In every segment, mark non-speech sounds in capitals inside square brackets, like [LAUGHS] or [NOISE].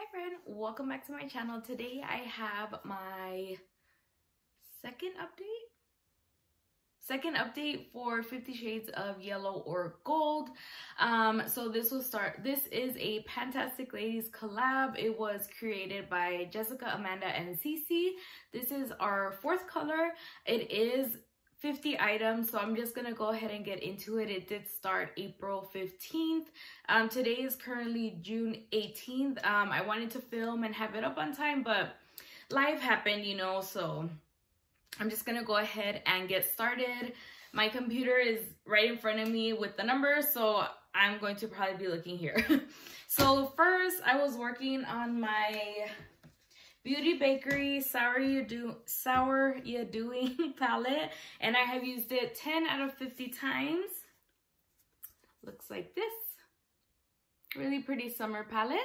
Hi friend, welcome back to my channel. Today I have my second update. Second update for 50 Shades of Yellow or Gold. Um, so this will start, this is a Fantastic Ladies collab. It was created by Jessica, Amanda, and Cece. This is our fourth color. It is 50 items so i'm just gonna go ahead and get into it. It did start april 15th um today is currently june 18th um i wanted to film and have it up on time but life happened you know so i'm just gonna go ahead and get started. My computer is right in front of me with the numbers so i'm going to probably be looking here. [LAUGHS] So first i was working on my Beauty Bakerie Sour You Do Sour You Doing [LAUGHS] palette, and I have used it 10 out of 50 times. Looks like this. Really pretty summer palette.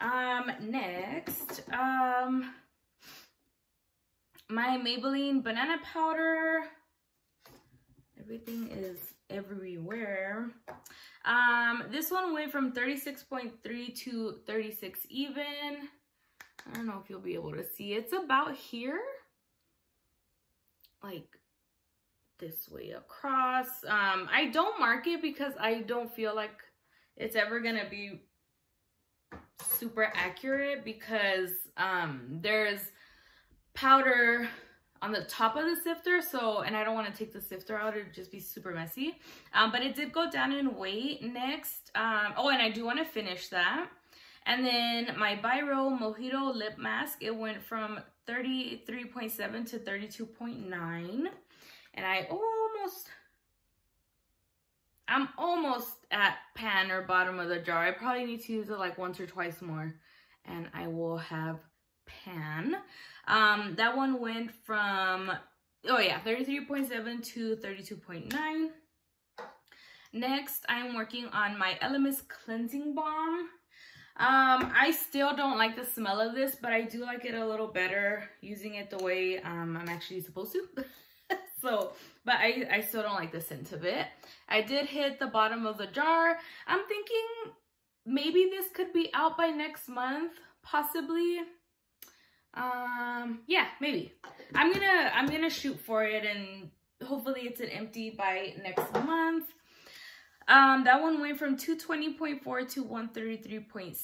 Um, next, um, my Maybelline banana powder. Everything is everywhere. Um, this one went from 36.3 to 36 even. I don't know if you'll be able to see. It's about here. Like this way across. Um, I don't mark it because I don't feel like it's ever going to be super accurate because um, there's powder on the top of the sifter so and I don't want to take the sifter out it'd just be super messy um, but it did go down in weight next um, oh and I do want to finish that and then my Byroe Mojito Lip Mask, it went from 33.7 to 32.9. And I almost, I'm almost at pan or bottom of the jar. I probably need to use it like once or twice more. And I will have pan. Um, that one went from, oh yeah, 33.7 to 32.9. Next, I'm working on my Elemis Cleansing Balm. Um, I still don't like the smell of this, but I do like it a little better using it the way um, I'm actually supposed to. [LAUGHS] so, but I, I still don't like the scent of it. I did hit the bottom of the jar. I'm thinking maybe this could be out by next month, possibly. Um, yeah, maybe. I'm gonna, I'm gonna shoot for it and hopefully it's an empty by next month. Um, that one went from 220.4 to 133.6.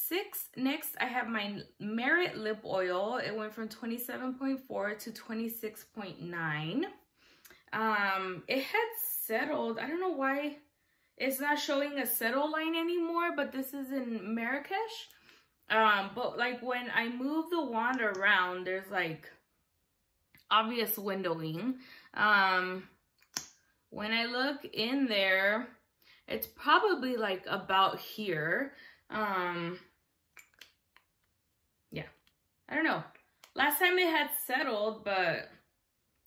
Next, I have my Merit Lip Oil. It went from 27.4 to 26.9. Um, it had settled. I don't know why it's not showing a settle line anymore, but this is in Marrakesh. Um, but like when I move the wand around, there's like obvious windowing. Um, when I look in there, it's probably like about here. Um, yeah, I don't know. Last time it had settled, but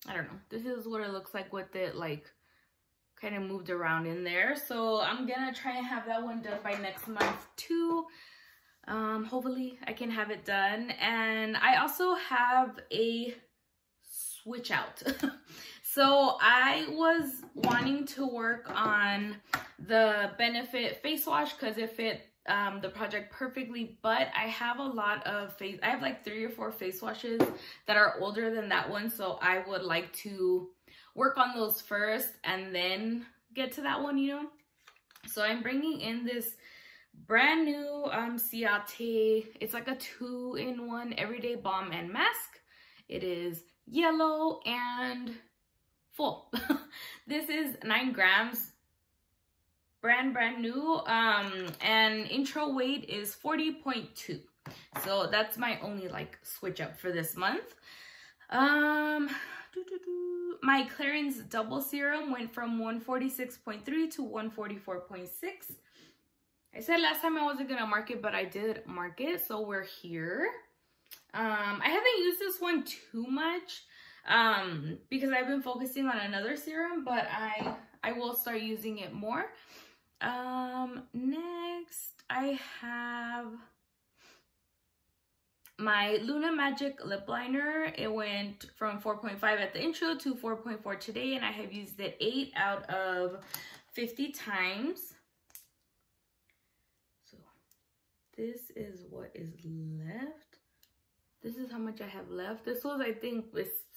I don't know. This is what it looks like with it like kind of moved around in there. So I'm gonna try and have that one done by next month too. Um, hopefully I can have it done. And I also have a switch out. [LAUGHS] So I was wanting to work on the Benefit face wash because it fit um, the project perfectly, but I have a lot of face, I have like three or four face washes that are older than that one. So I would like to work on those first and then get to that one, you know? So I'm bringing in this brand new um, Ciate. It's like a two-in-one everyday balm and mask. It is yellow and full. [LAUGHS] this is nine grams, brand, brand new. Um, and intro weight is 40.2. So that's my only like switch up for this month. Um, doo -doo -doo. my Clarins double serum went from 146.3 to 144.6. I said last time I wasn't to mark it, but I did mark it. So we're here. Um, I haven't used this one too much um, because I've been focusing on another serum, but I, I will start using it more. Um, next, I have my Luna Magic lip liner. It went from 4.5 at the intro to 4.4 today, and I have used it 8 out of 50 times. So this is what is left. This is how much I have left. This was, I think,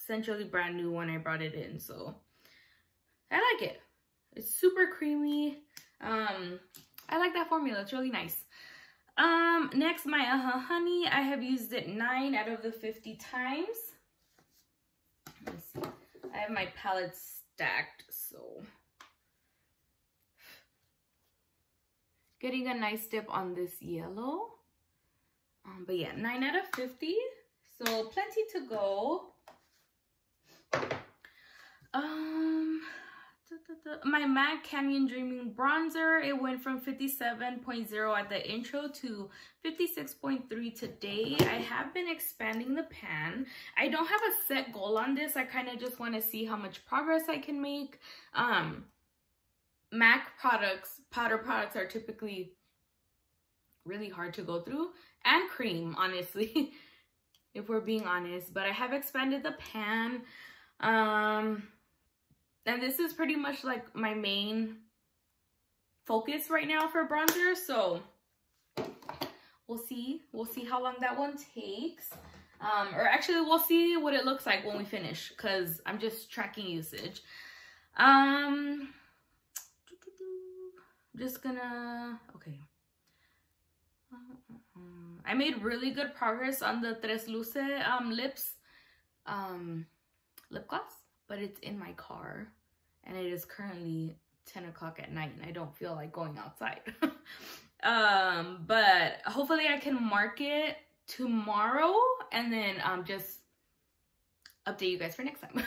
essentially brand new when I brought it in. So I like it. It's super creamy. Um, I like that formula. It's really nice. Um, next, my uh -huh Honey. I have used it 9 out of the 50 times. I have my palette stacked, so... Getting a nice dip on this yellow. Um, but yeah, 9 out of 50. So plenty to go. Um, my MAC Canyon Dreaming Bronzer, it went from 57.0 at the intro to 56.3 today. I have been expanding the pan. I don't have a set goal on this. I kind of just want to see how much progress I can make. Um, MAC products, powder products are typically really hard to go through. And cream, honestly, [LAUGHS] if we're being honest. But I have expanded the pan. Um, and this is pretty much like my main focus right now for bronzer. So we'll see. We'll see how long that one takes. Um, or actually, we'll see what it looks like when we finish because I'm just tracking usage. Um, I'm just gonna, okay. I made really good progress on the Treslúce um, lips um, lip gloss, but it's in my car and it is currently 10 o'clock at night and I don't feel like going outside. [LAUGHS] um, but hopefully I can mark it tomorrow and then um, just update you guys for next time.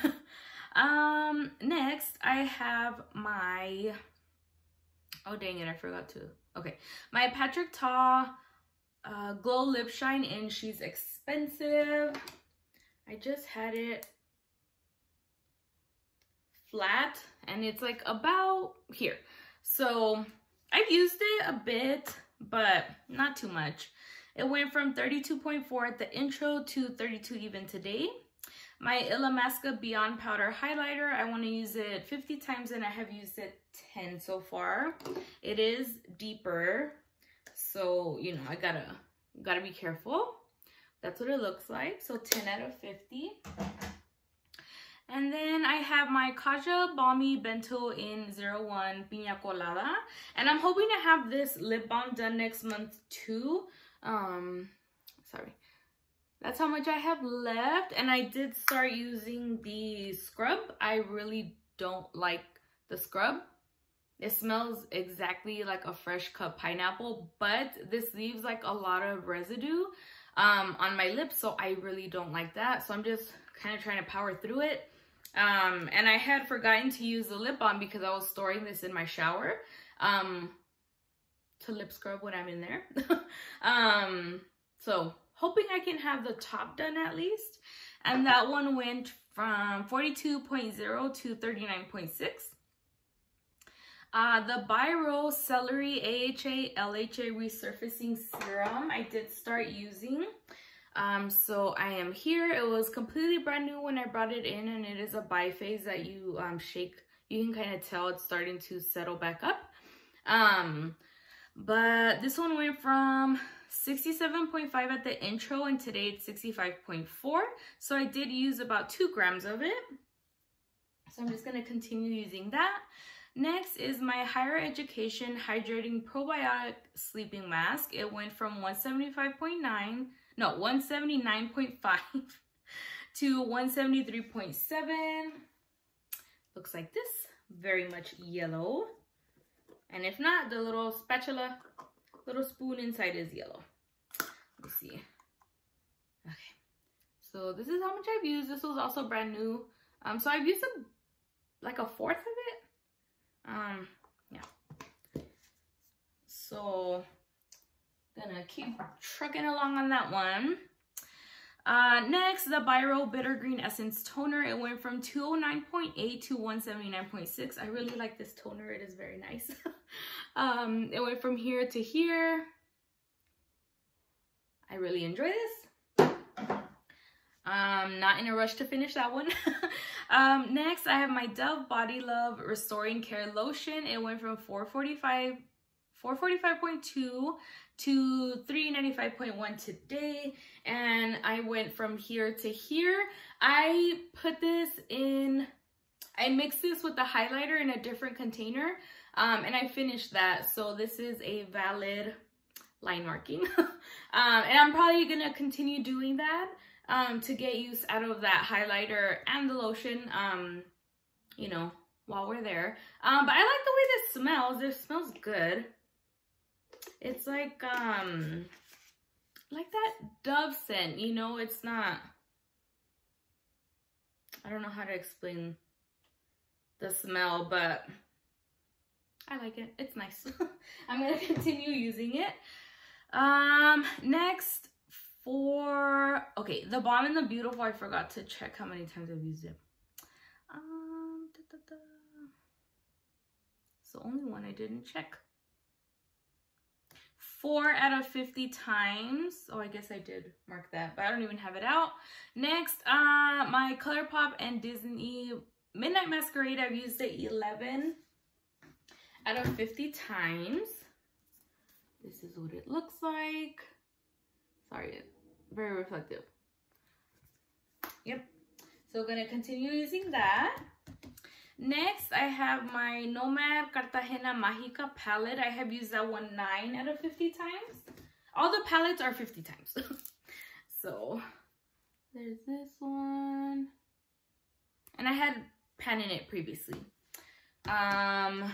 [LAUGHS] um, next I have my Oh, dang it. I forgot to. Okay. My Patrick Ta uh, Glow Lip Shine and she's expensive. I just had it flat and it's like about here. So I've used it a bit, but not too much. It went from 32.4 at the intro to 32 even today. My Illamasqua Beyond Powder Highlighter, I want to use it 50 times and I have used it 10 so far. It is deeper, so, you know, I gotta, gotta be careful. That's what it looks like. So 10 out of 50. And then I have my Kaja Balmy Bento in 01 Piña Colada. And I'm hoping to have this lip balm done next month too. Um, sorry. That's how much I have left. And I did start using the scrub. I really don't like the scrub. It smells exactly like a fresh cut pineapple, but this leaves like a lot of residue um, on my lips, so I really don't like that. So I'm just kind of trying to power through it. Um, and I had forgotten to use the lip balm because I was storing this in my shower um, to lip scrub when I'm in there. [LAUGHS] um, so hoping I can have the top done at least. And that one went from 42.0 to 39.6. Uh, the Byroe Celery AHA LHA Resurfacing Serum I did start using. Um, so I am here. It was completely brand new when I brought it in and it is a biphase that you um, shake. You can kind of tell it's starting to settle back up. Um, but this one went from 67.5 at the intro and today it's 65.4. So I did use about two grams of it. So I'm just going to continue using that. Next is my Higher Education Hydrating Probiotic Sleeping Mask. It went from 175.9, no, 179.5 [LAUGHS] to 173.7. Looks like this, very much yellow. And if not, the little spatula, little spoon inside is yellow. Let's see. Okay. So this is how much I've used. This was also brand new. Um, so I've used a, like a fourth of it um, yeah. So, gonna keep trucking along on that one. Uh, next, the Byroe Bitter Green Essence Toner. It went from 209.8 to 179.6. I really like this toner. It is very nice. [LAUGHS] um, it went from here to here. I really enjoy this. Um, not in a rush to finish that one. [LAUGHS] um, next, I have my Dove Body Love Restoring Care Lotion. It went from 445 445.2 to 395.1 today and I went from here to here. I put this in, I mixed this with the highlighter in a different container um, and I finished that. So this is a valid line marking. [LAUGHS] um, and I'm probably gonna continue doing that um, to get use out of that highlighter and the lotion, um, you know, while we're there. Um, but I like the way this smells. It smells good. It's like, um, like that Dove scent, you know, it's not, I don't know how to explain the smell, but I like it. It's nice. [LAUGHS] I'm going [LAUGHS] to continue using it. Um, next for, okay, the Bomb and the Beautiful, I forgot to check how many times I've used it. Um, da, da, da. So only one I didn't check. Four out of 50 times. Oh, I guess I did mark that, but I don't even have it out. Next, uh, my ColourPop and Disney Midnight Masquerade, I've used it 11 out of 50 times. This is what it looks like. Sorry, very reflective. Yep. So we're to continue using that. Next, I have my Nomad Cartagena Mágica palette. I have used that one 9 out of 50 times. All the palettes are 50 times. [LAUGHS] so, there's this one. And I had pen in it previously. Um,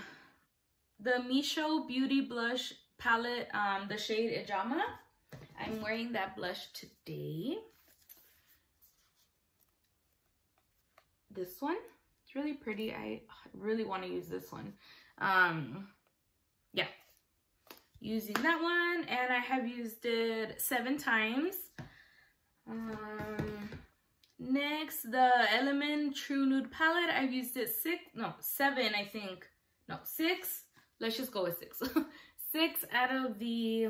the Misho Beauty Blush palette, um, the shade Ijama. I'm wearing that blush today. This one, it's really pretty. I really want to use this one. Um, yeah, using that one. And I have used it seven times. Um, next, the Element True Nude palette. I've used it six, no, seven, I think. No, six. Let's just go with six. [LAUGHS] six out of the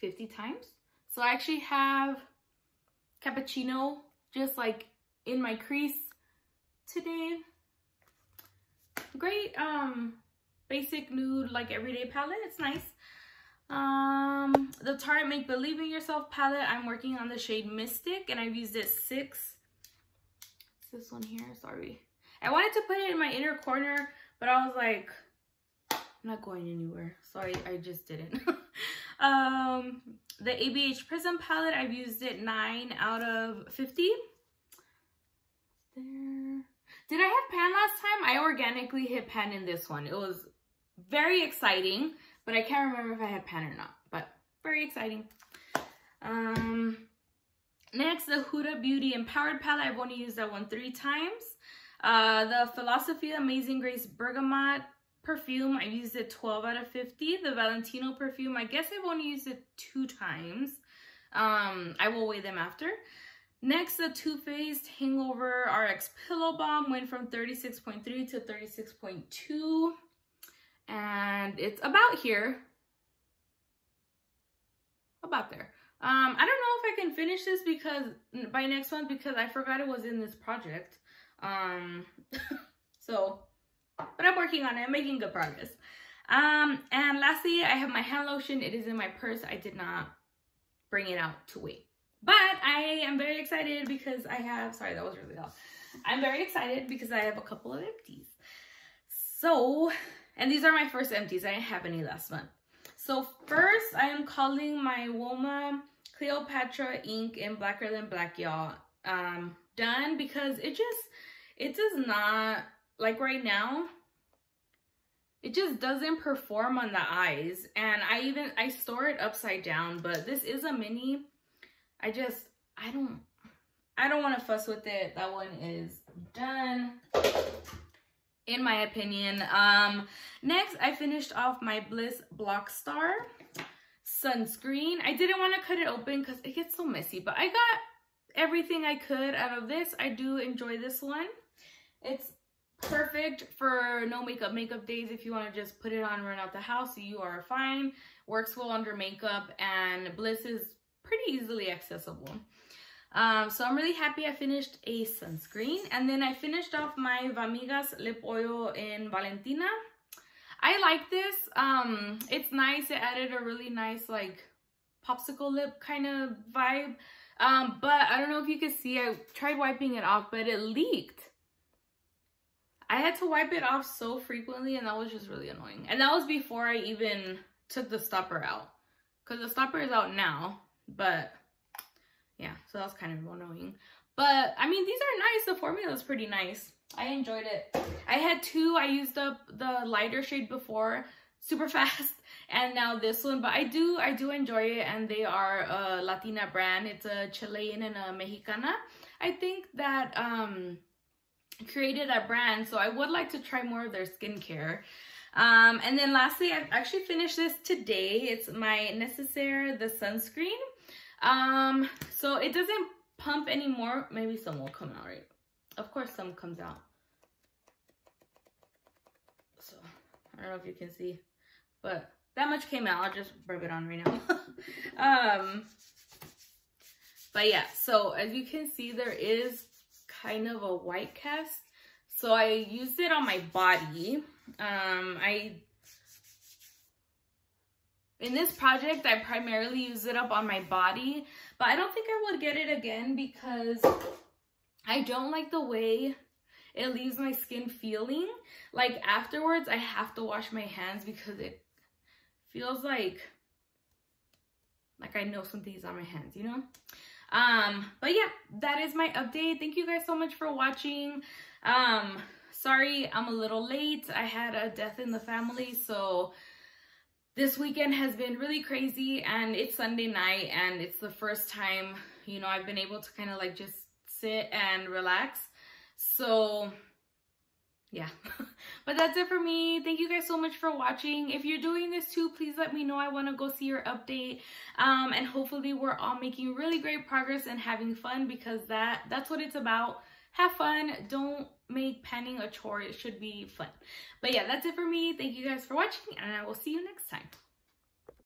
50 times. So I actually have cappuccino just like in my crease today. Great um basic nude like everyday palette. It's nice. Um the Tarte Make Believe in Yourself palette. I'm working on the shade Mystic and I've used it six. It's this one here, sorry. I wanted to put it in my inner corner, but I was like, I'm not going anywhere. Sorry, I just didn't. [LAUGHS] um, the ABH Prism palette, I've used it 9 out of 50. There. Did I have pan last time? I organically hit pan in this one. It was very exciting, but I can't remember if I had pan or not. But very exciting. Um, next, the Huda Beauty Empowered palette. I've only used that one three times. Uh, the Philosophy Amazing Grace Bergamot perfume, I used it 12 out of 50. The Valentino perfume, I guess I've only used it two times. Um, I will weigh them after. Next, the Too Faced Hangover RX Pillow Balm went from 36.3 to 36.2. And it's about here. About there. Um, I don't know if I can finish this because by next month because I forgot it was in this project. Um, [LAUGHS] so but I'm working on it. I'm making good progress. Um, and lastly, I have my hand lotion. It is in my purse. I did not bring it out to wait. But I am very excited because I have, sorry, that was really loud. I'm very excited because I have a couple of empties. So, and these are my first empties. I didn't have any last month. So first, I am calling my Woma Cleopatra ink in Blacker Than Black, y'all. Um, done because it just, it does not like right now, it just doesn't perform on the eyes. And I even, I store it upside down, but this is a mini. I just, I don't, I don't want to fuss with it. That one is done in my opinion. Um, next, I finished off my Bliss Block Star sunscreen. I didn't want to cut it open because it gets so messy, but I got everything I could out of this. I do enjoy this one. It's perfect for no makeup makeup days if you want to just put it on and run out the house you are fine works well under makeup and bliss is pretty easily accessible um, so i'm really happy i finished a sunscreen and then i finished off my vamigas lip oil in valentina I like this. Um, it's nice. It added a really nice like popsicle lip kind of vibe. Um, but I don't know if you can see, I tried wiping it off, but it leaked. I had to wipe it off so frequently and that was just really annoying. And that was before I even took the stopper out. Because the stopper is out now, but yeah, so that was kind of annoying. But I mean, these are nice. The formula is pretty nice. I enjoyed it. I had two. I used up the lighter shade before super [LAUGHS] fast and now this one but i do i do enjoy it and they are a latina brand it's a chilean and a mexicana i think that um created a brand so i would like to try more of their skincare um and then lastly i've actually finished this today it's my necessaire the sunscreen um so it doesn't pump anymore maybe some will come out right of course some comes out so i don't know if you can see but that much came out. I'll just rub it on right now. [LAUGHS] um, but yeah, so as you can see, there is kind of a white cast. So I used it on my body. Um, I in this project, I primarily use it up on my body, but I don't think I would get it again because I don't like the way it leaves my skin feeling. Like afterwards, I have to wash my hands because it feels like like I know something's on my hands, you know? Um, but yeah, that is my update. Thank you guys so much for watching. Um, sorry, I'm a little late. I had a death in the family, so this weekend has been really crazy and it's Sunday night and it's the first time, you know, I've been able to kind of like just sit and relax. So yeah. [LAUGHS] But that's it for me. Thank you guys so much for watching. If you're doing this too please let me know. I want to go see your update. Um and hopefully we're all making really great progress and having fun because that that's what it's about have fun. Don't make panning a chore. It should be fun. But yeah that's it for me. Thank you guys for watching and i will see you next time